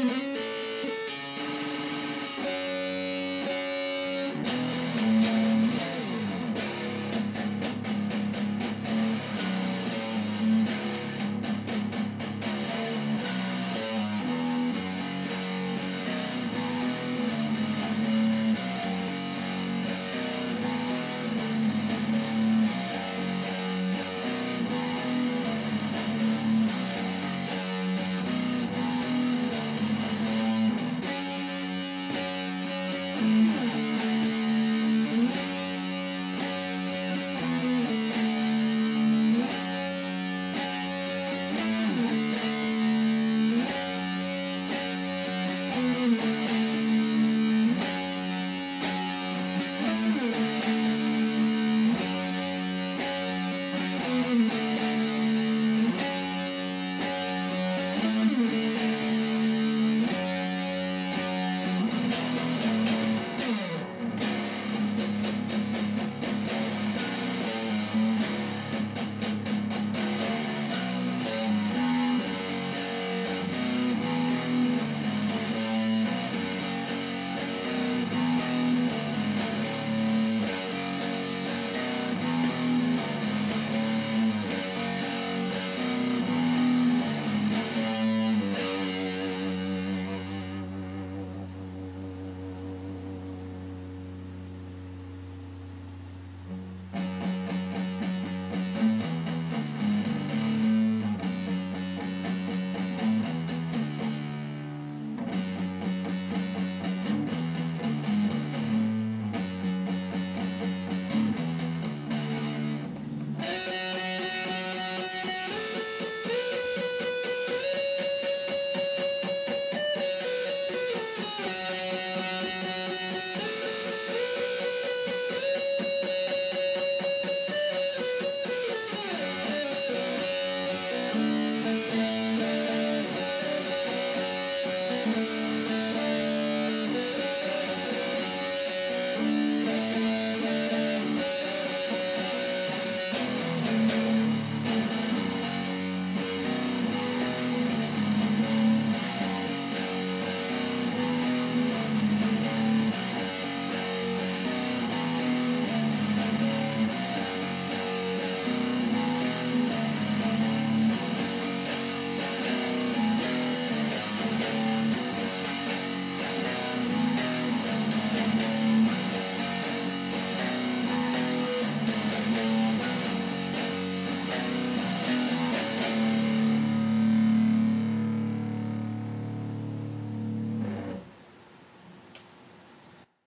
Mm-hmm.